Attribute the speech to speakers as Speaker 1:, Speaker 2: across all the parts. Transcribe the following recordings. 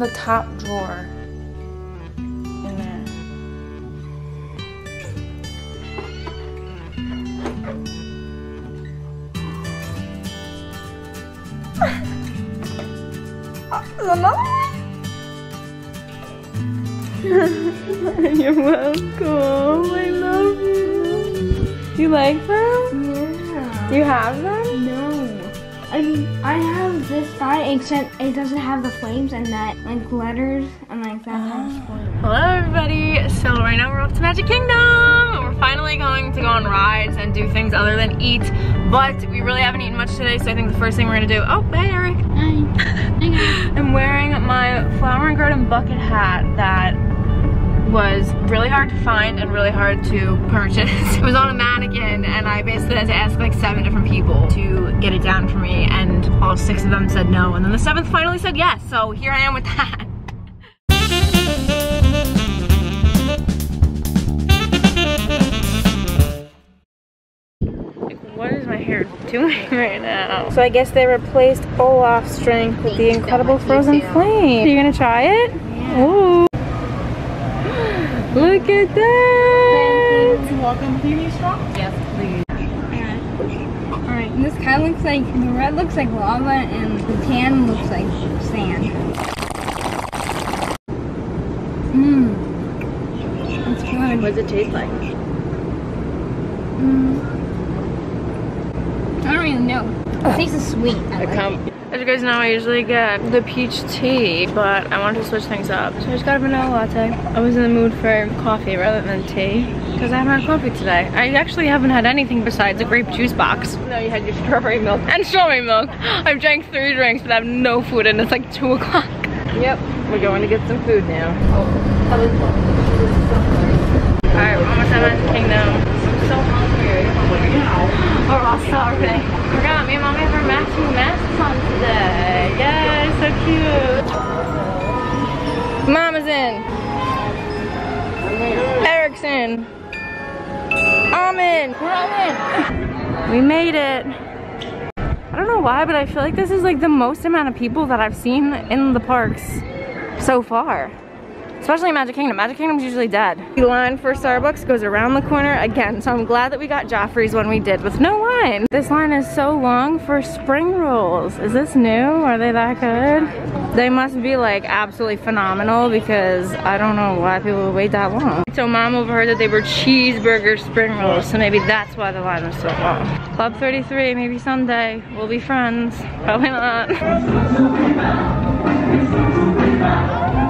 Speaker 1: the top drawer. In there. Another You're welcome. I love you. You like them?
Speaker 2: Yeah.
Speaker 1: You have them?
Speaker 2: I mean, I have this guy, except it doesn't have the flames and that, like, letters and, like, that flames. Ah.
Speaker 1: Hello everybody. So right now we're off to Magic Kingdom. We're finally going to go on rides and do things other than eat. But we really haven't eaten much today, so I think the first thing we're gonna do, oh, hey Eric.
Speaker 2: Hi. Hi,
Speaker 1: I'm wearing my flower and garden bucket hat that was really hard to find and really hard to purchase. it was on a mannequin and I basically had to ask like seven different people to get it down for me and all six of them said no and then the seventh finally said yes. So here I am with that. What is my hair doing right now? So I guess they replaced Olaf's strength with the incredible frozen flame. Are you gonna try it? Ooh. Look at that!
Speaker 3: Welcome, Peony Straw.
Speaker 2: Yes, please. Alright, this kind of looks like, the red looks like lava and the tan looks like sand. Mmm. That's good.
Speaker 1: What does it taste like?
Speaker 2: Mm. I don't even know. It tastes sweet. I like it.
Speaker 1: As you guys know, I usually get the peach tea, but I wanted to switch things up. So I just got a vanilla latte. I was in the mood for coffee rather than tea, because I haven't had coffee today. I actually haven't had anything besides a grape juice box.
Speaker 3: No, you had your strawberry milk.
Speaker 1: And strawberry milk. I've drank three drinks, but I have no food, and it's like 2 o'clock.
Speaker 3: Yep, we're going to get some food now.
Speaker 1: Alright, we're almost at Magic Kingdom. I'm so hungry. We're all starving. Forgot, me and mommy have our matching masks on today. Yay, so cute. Mama's in. Eric's in. I'm in. We're all in. We made it. I don't know why, but I feel like this is like the most amount of people that I've seen in the parks so far. Especially Magic Kingdom. Magic Kingdom's usually dead. The line for Starbucks goes around the corner again, so I'm glad that we got Joffrey's when we did with no line. This line is so long for spring rolls. Is this new? Are they that good? They must be like absolutely phenomenal because I don't know why people would wait that long. So mom overheard that they were cheeseburger spring rolls, so maybe that's why the line was so long. Club 33, maybe someday we'll be friends. Probably not.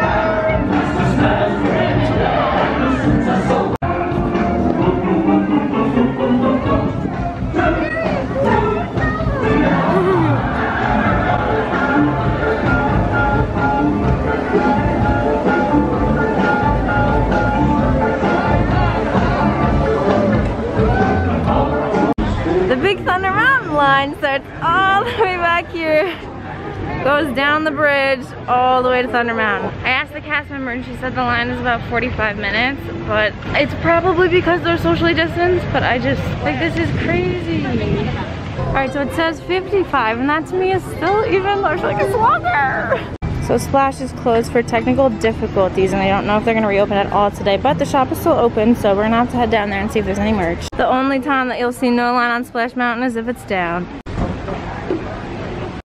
Speaker 1: the bridge all the way to Thunder Mountain. I asked the cast member and she said the line is about 45 minutes, but it's probably because they're socially distanced, but I just, like this is crazy. All right, so it says 55 and that to me is still even, feel like it's longer. So Splash is closed for technical difficulties and I don't know if they're gonna reopen at all today, but the shop is still open, so we're gonna have to head down there and see if there's any merch. The only time that you'll see no line on Splash Mountain is if it's down.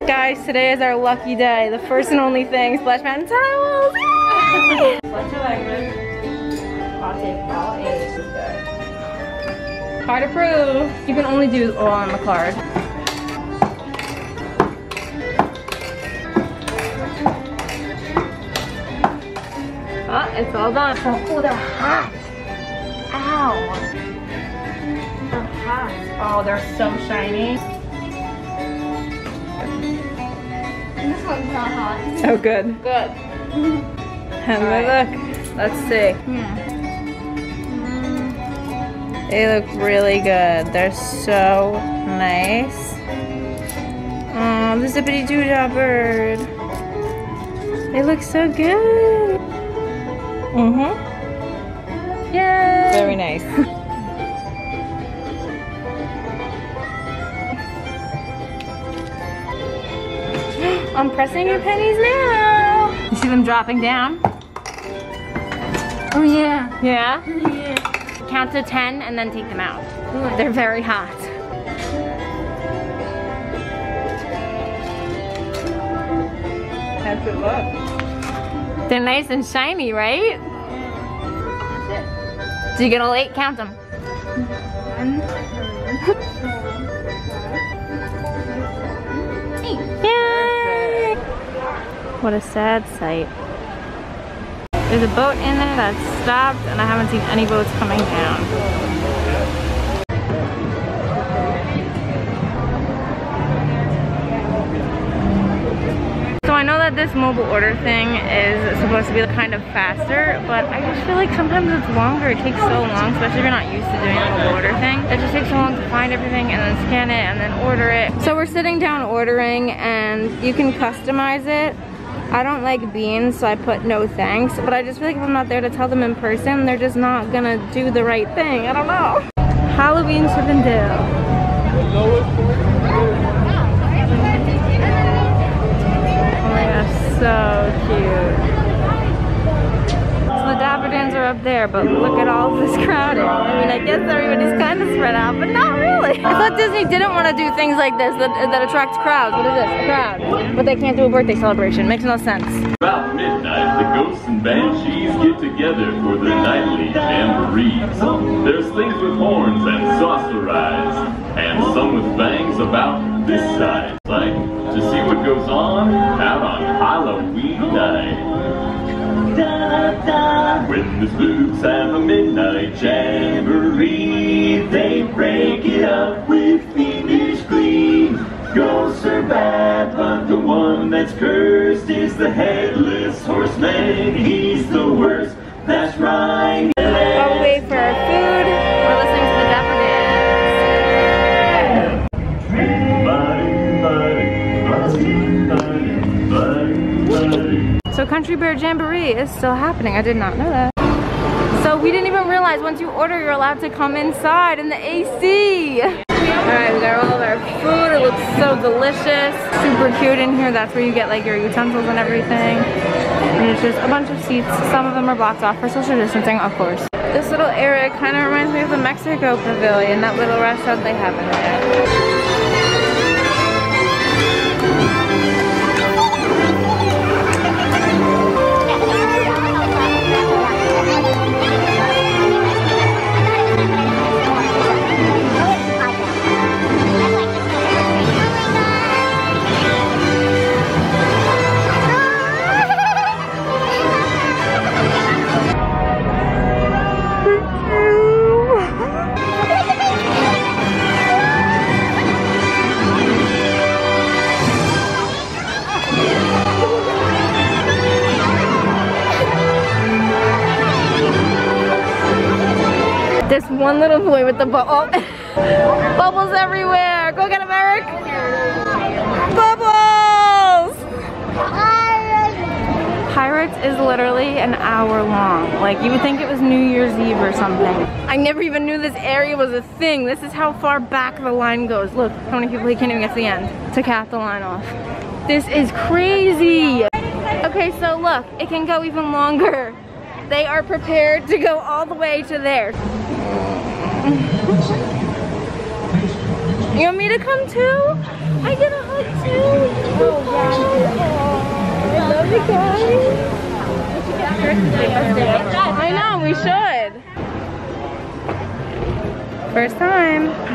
Speaker 1: Guys, today is our lucky day. The first and only thing, Splash Mountain towels! Yay! Card approved. You can only do all on the card. Oh, it's all done. Oh, they're hot. Ow. They're hot. Oh, they're so shiny.
Speaker 2: One's not hot.
Speaker 1: Oh, good.
Speaker 2: Good.
Speaker 1: Have a look. Let's see.
Speaker 2: Yeah.
Speaker 1: They look really good. They're so nice. Oh, the zippity doo dah bird. They look so good. Mm-hmm. Yay!
Speaker 3: Very nice.
Speaker 1: I'm pressing your pennies now. You see them dropping down?
Speaker 2: Oh yeah.
Speaker 1: Yeah?
Speaker 2: Yeah.
Speaker 1: Count to 10 and then take them out. They're very hot.
Speaker 3: How's it look?
Speaker 1: They're nice and shiny, right? That's it. So you get all eight? Count them.
Speaker 2: One,
Speaker 1: Yay! What a sad sight. There's a boat in there that's stopped and I haven't seen any boats coming down. So I know that this mobile order thing is supposed to be the kind of faster, but I just feel like sometimes it's longer. It takes so long, especially if you're not used to doing a mobile order thing. It just takes so long to find everything and then scan it and then order it. So we're sitting down ordering and you can customize it. I don't like beans, so I put no thanks, but I just feel like if I'm not there to tell them in person, they're just not gonna do the right thing. I don't know. Halloween Chip 'n' Dale. Oh my gosh, so cute. So the Dapper Dans are up there, but look at all this crowding. I mean, I guess everybody's kind of spread out, but not really. I thought Disney didn't want to do things like this that, that attract crowds. What is this? A crowd. But they can't do a birthday celebration. Makes no sense.
Speaker 4: About midnight, the ghosts and banshees get together for their nightly jamborees. There's things with horns and saucer eyes, and some with bangs about this size. Like to see what goes on out on Halloween night. When the spooks have a midnight jamboree, they break it up with fiendish glee. Ghosts are bad, but the one that's cursed is the headless horseman. He's the worst, that's right.
Speaker 1: While we wait for our food, Country Bear Jamboree is still happening. I did not know that. So we didn't even realize once you order, you're allowed to come inside in the AC. All right, we got all of our food. It looks so delicious. Super cute in here. That's where you get like your utensils and everything. And it's just a bunch of seats. Some of them are blocked off for social distancing, of course. This little area kind of reminds me of the Mexico Pavilion, that little restaurant they have in there. Little boy with the bu oh. bubbles everywhere. Go get him, Eric. Bubbles! Pirates is literally an hour long. Like you would think it was New Year's Eve or something. I never even knew this area was a thing. This is how far back the line goes. Look, how many people he can't even get to the end to cap the line off. This is crazy. Okay, so look, it can go even longer. They are prepared to go all the way to there. You want me to come too? I get a hug too. Oh. I love you guys. I know, we should. First time.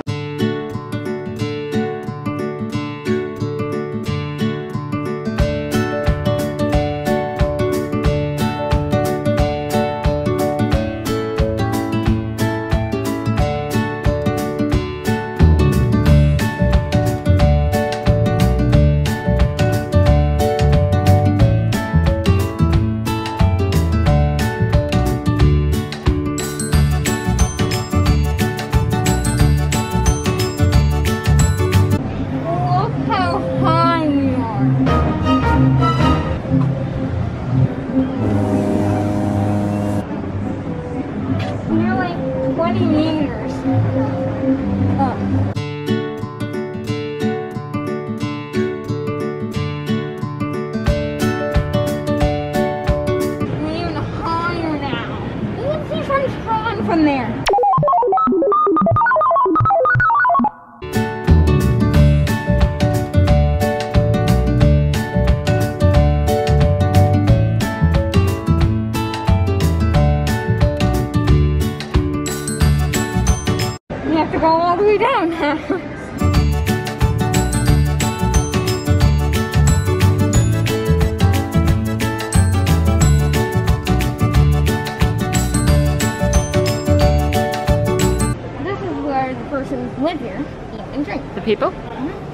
Speaker 1: who live here eat and drink. The people?
Speaker 2: Mm -hmm.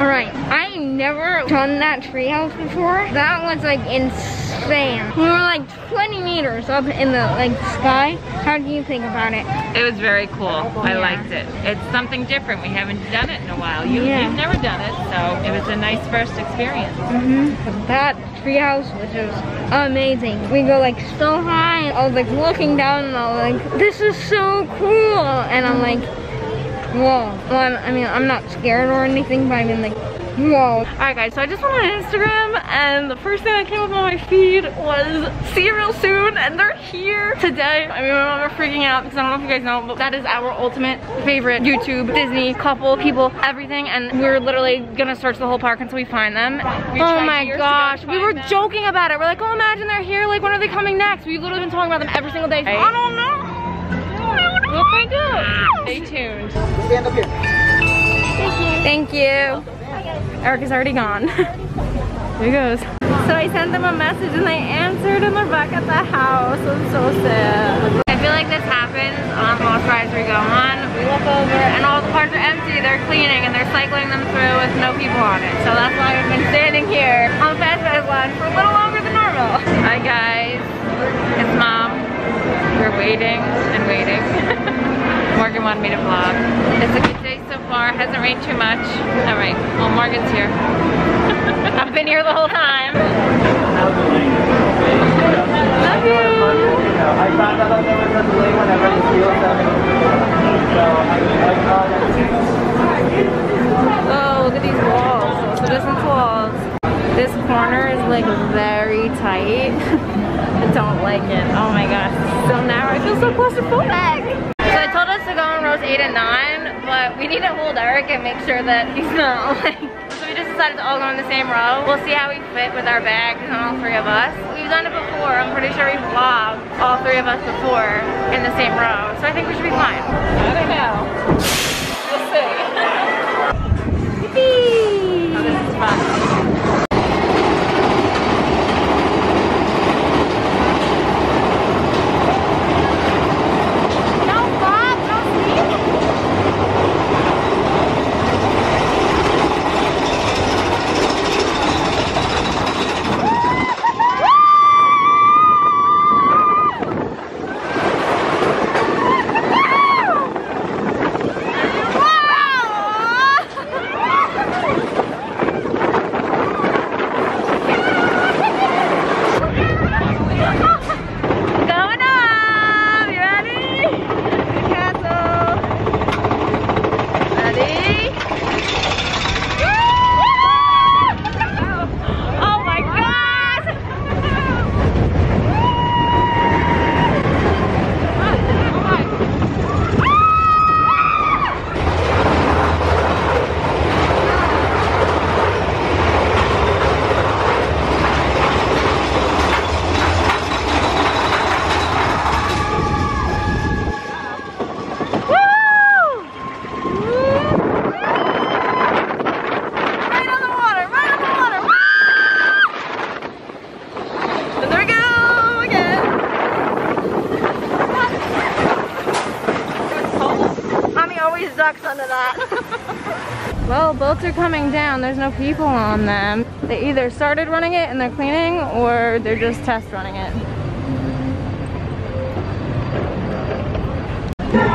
Speaker 2: Alright, I've never done that treehouse before. That was like insane we were like 20 meters up in the like sky. How do you think about it?
Speaker 3: It was very cool. I
Speaker 2: Yeah.
Speaker 3: liked it. It's something different. We haven't done it in a while. You,
Speaker 2: Yeah.
Speaker 3: You've never done it, so it was a nice first experience. Mm-hmm.
Speaker 2: That treehouse was just amazing. We go like so high I was like looking down and I was like, this is so cool. And I'm like, whoa. Well, I'm, I mean, I'm not scared or anything, but I mean like, whoa.
Speaker 1: Alright guys, so I just went on Instagram and the first thing that came up on my feed was see you real soon and they're here today. I mean my mom are freaking out because I don't know if you guys know, but that is our ultimate favorite YouTube, Disney, couple, people, everything and we're literally gonna search the whole park until we find them. oh my
Speaker 3: years ago to
Speaker 1: gosh, we were
Speaker 3: them.
Speaker 1: joking about it. We're like, oh imagine they're here, like when are they coming next? We've literally been talking about them every single day.
Speaker 3: Right.
Speaker 1: I don't know.
Speaker 3: We'll find out. Stay tuned.
Speaker 5: Stand up here.
Speaker 1: Thank you. Erica's already gone. Here he goes. So I sent them a message and they answered and they're back at the house. I'm so sad. I feel like this happens on most rides we go on. We look over and all the cars are empty. They're cleaning and they're cycling them through with no people on it. So that's why we've been standing here on the Fast Pass line for a little longer than normal.
Speaker 3: Hi guys. It's mom. We're waiting and waiting. Morgan wanted me to vlog. It's a good day so far. Hasn't rained too much. All right. Well, Morgan's here.
Speaker 1: I've been here the whole time.
Speaker 5: Love
Speaker 1: you.
Speaker 5: I found out that there was a delay whenever the field So I, I called
Speaker 1: Oh, look at these walls. So distance walls. This corner is like very tight. I don't like it. Oh my gosh, it's so narrow. I feel so claustrophobic. So I told us to go on rows 8 and 9, but we need to hold Eric and make sure that he's not like... So we just decided to all go in the same row. We'll see how we fit with our bags and all three of us. We've done it before. I'm pretty sure we've vlogged all three of us before in the same row. So I think we should be fine.
Speaker 3: I don't know. We'll see.
Speaker 1: Yippee!
Speaker 3: Oh, this is fun.
Speaker 1: No, Bob, no sleep. Going up! You ready? The castle. Ready? Oh my god! Woo! Right on the water, right on the water. Woo! And there we go again. Mommy always ducks under that. well, boats are coming down. There's no people on them. They either started running it and they're cleaning or they're just test running it.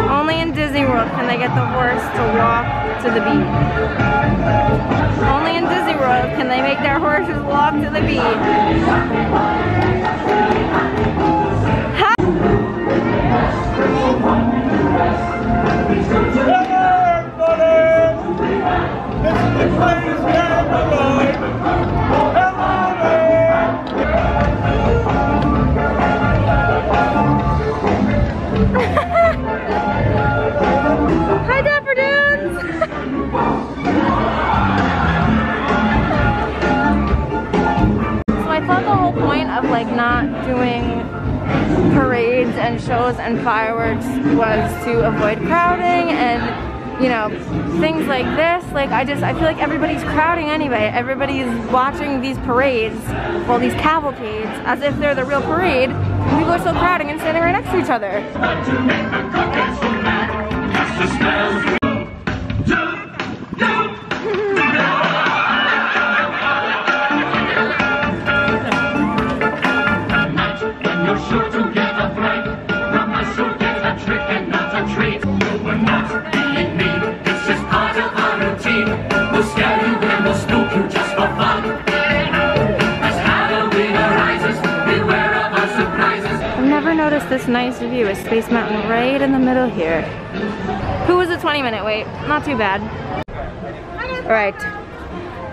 Speaker 1: Only in Disney World can they get the horse to walk to the beach. Only in Disney World can they make their horses walk to the beach. Like I just I feel like everybody's crowding anyway. Everybody's watching these parades well these cavalcades as if they're the real parade. People are still crowding and standing right next to each other this nice view of Space Mountain right in the middle here. Who was a 20 minute wait? Not too bad. All right,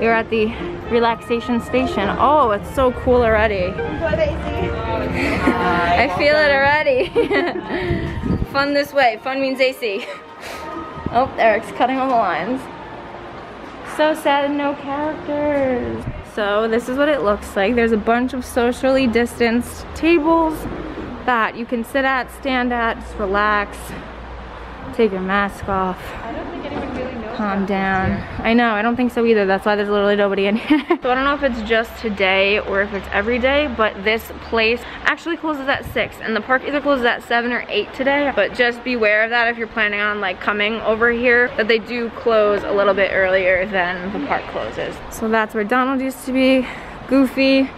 Speaker 1: we are at the relaxation station. Oh, it's so cool already. I feel it already. Fun this way. Fun means AC. Oh, Eric's cutting all the lines. So sad and no characters. So this is what it looks like. There's a bunch of socially distanced tables that you can sit at, stand at, just relax, take your mask off.
Speaker 3: I don't think anyone really.
Speaker 1: Calm down. I know, I don't think so either. That's why there's literally nobody in here. so I don't know if it's just today or if it's every day, but this place actually closes at 6 and the park either closes at 7 or 8 today. But just beware of that if you're planning on like coming over here, that they do close a little bit earlier than the park closes. So that's where Donald used to be, Goofy,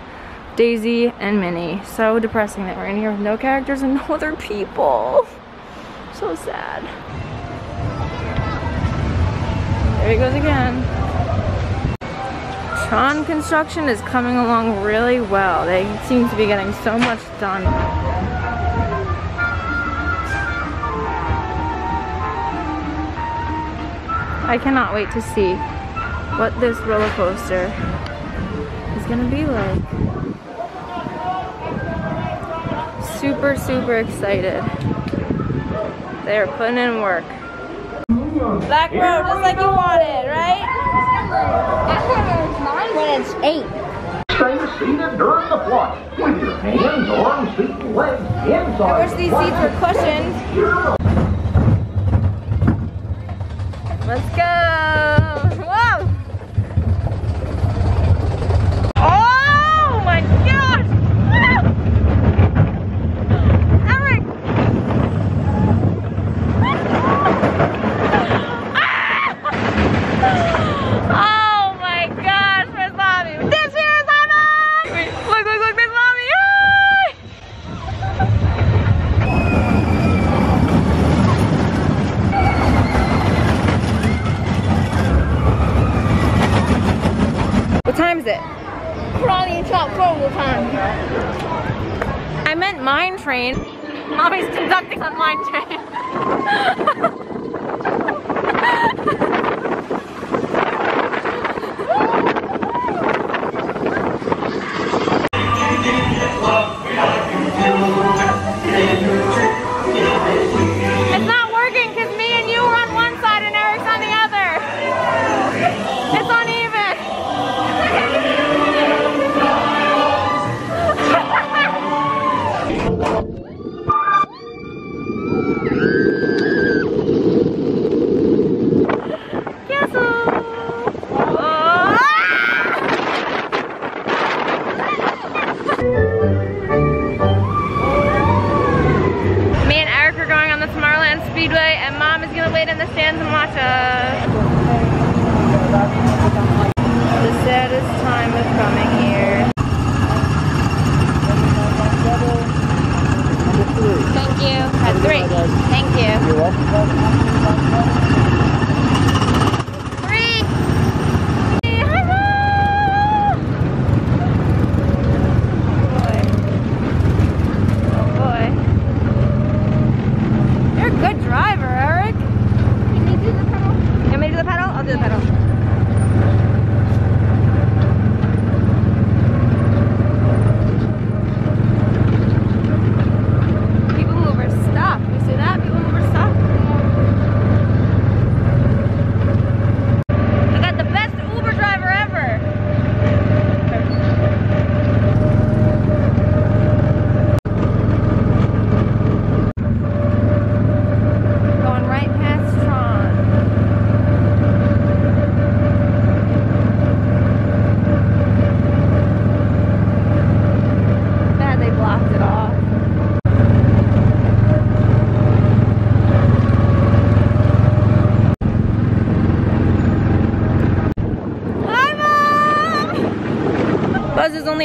Speaker 1: Daisy, and Minnie. So depressing that we're in here with no characters and no other people. So sad. There he goes again. Tron construction is coming along really well. They seem to be getting so much done. I cannot wait to see what this roller coaster is gonna be like. Super, super excited. They're putting in work. Black Road, just like you wanted, right?
Speaker 2: When it's eight.
Speaker 6: Stay seated during the flight with your hands, arms, feet, and legs inside.
Speaker 1: I wish these seats were cushioned. Let's go!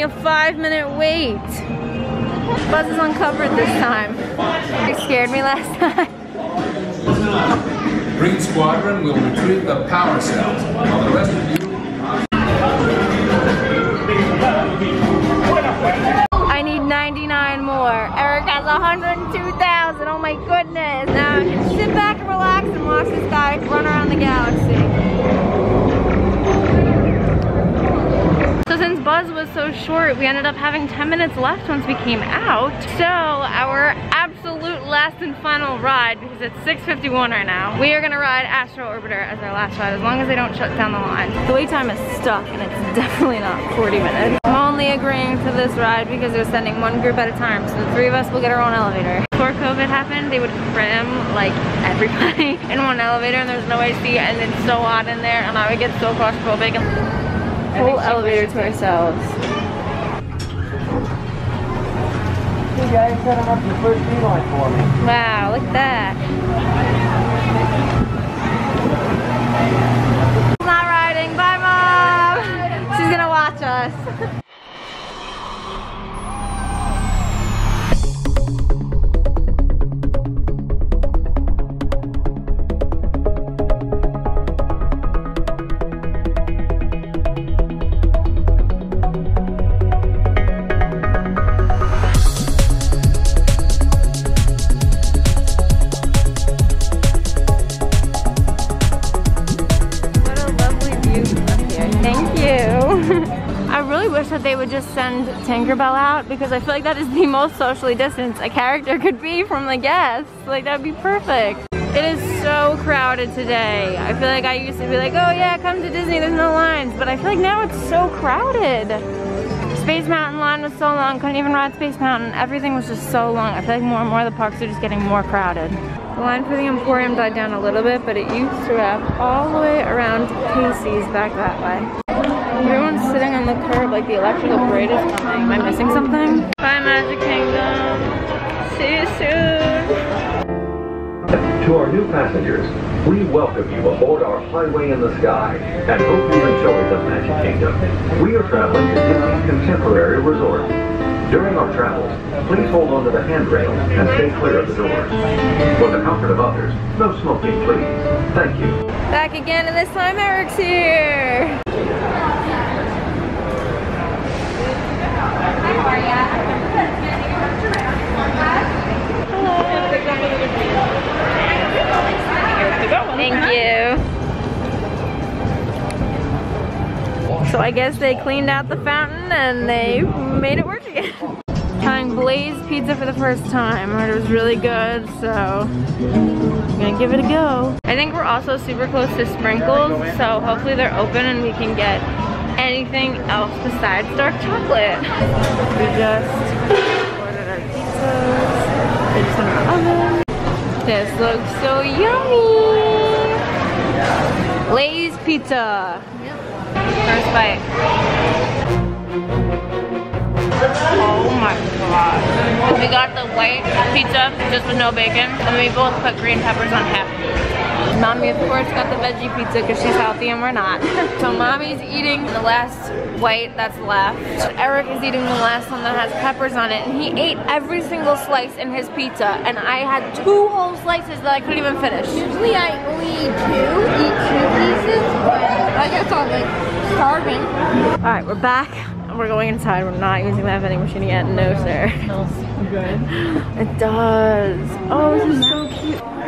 Speaker 1: Only a five minute wait. Buzz is uncovered this time. You scared me last time.
Speaker 7: Green Squadron will retrieve the power cells, while the rest of you
Speaker 1: I need 99 more. Eric has 102,000. Oh my goodness. Now I can sit back and relax and watch this guy run around the galaxy. Since Buzz was so short, we ended up having 10 minutes left once we came out. So our absolute last and final ride, because it's 6.51 right now, we are gonna ride Astro Orbiter as our last ride, as long as they don't shut down the line. The wait time is stuck, and it's definitely not 40 minutes. I'm only agreeing to this ride because they're sending one group at a time, so the three of us will get our own elevator. Before COVID happened, they would cram like everybody in one elevator and there's no AC and it's so hot in there and I would get so claustrophobic. Whole elevator to ourselves.
Speaker 5: You guys up the first tree line for me.
Speaker 1: Wow, look at that. She's not riding. Bye, Mom. She's gonna watch us. just send Tinkerbell out because I feel like that is the most socially distanced a character could be from the guests. Like that would be perfect. It is so crowded today. I feel like I used to be like, oh yeah, come to Disney, there's no lines. But I feel like now it's so crowded. Space Mountain line was so long, couldn't even ride Space Mountain. Everything was just so long. I feel like more and more of the parks are just getting more crowded. The line for the Emporium died down a little bit, but it used to wrap all the way around Casey's back that way. Everyone's sitting on the curb like the electrical parade is coming. Am I missing something? Bye Magic Kingdom. See you soon.
Speaker 6: To our new passengers, we welcome you aboard our Highway in the Sky and hope you enjoy the Magic Kingdom. We are traveling to Disney's Contemporary Resort. During our travels, please hold on to the handrail and stay clear of the doors. For the comfort of others, no smoking, please. Thank you.
Speaker 1: Back again, and this time Eric's here. Thank you. So I guess they cleaned out the fountain and they made it work again. Trying Blaze Pizza for the first time. It was really good, so I'm gonna give it a go. I think we're also super close to Sprinkles, so hopefully they're open and we can get anything else besides dark chocolate. We just ordered our pizzas. They just went in oven. This looks so yummy. Blaze pizza. First bite. Oh my god. We got the white pizza just with no bacon, and we both put green peppers on half. Mommy, of course, got the veggie pizza because she's healthy and we're not. so mommy's eating the last white that's left. Eric is eating the last one that has peppers on it, and he ate every single slice in his pizza, and I had two whole slices that I couldn't even finish.
Speaker 2: Usually I only eat two, eat two pieces, but I guess I'm like starving.
Speaker 1: All right, we're back. We're going inside. We're not using that vending machine yet. No, sir. It does. Oh, this is so cute.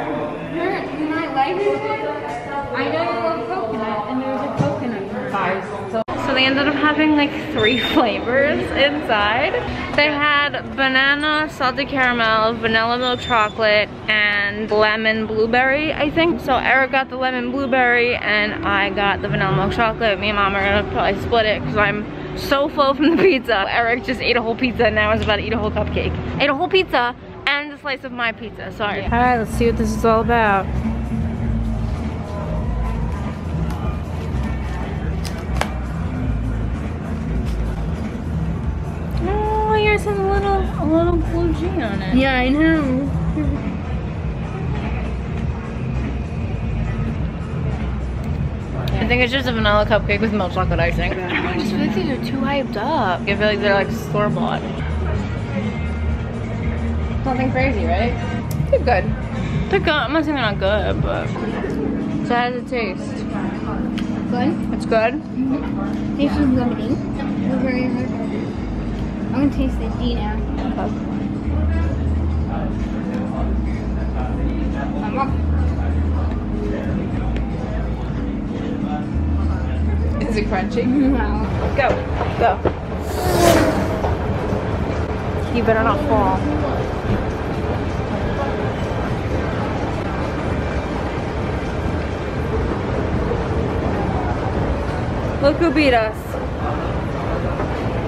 Speaker 2: I know you love coconut, and there's a coconut bars. So
Speaker 1: So they ended up having like three flavors inside. They had banana, salted caramel, vanilla milk chocolate, and lemon blueberry, I think. So Eric got the lemon blueberry and I got the vanilla milk chocolate. Me and mom are gonna probably split it because I'm so full from the pizza. Eric just ate a whole pizza and now is about to eat a whole cupcake. Ate a whole pizza and a slice of my pizza, sorry. All right, let's see what this is all about. Yours has a little, a little blue G on it.
Speaker 2: yeah, I know.
Speaker 1: I think it's just a vanilla cupcake with milk chocolate icing. I just feel like these are too hyped up. I feel like they're like store bought. Nothing crazy, right? They're good. They're good. I'm not saying they're not good, but. So how does it taste?
Speaker 2: Good.
Speaker 1: It's good. Mm-hmm.
Speaker 2: Tastes limiting. They're very good. I'm gonna taste the D now. I'm.
Speaker 1: Is it crunchy?
Speaker 2: Wow.
Speaker 1: Go. Go. You better not fall. Look who beat us.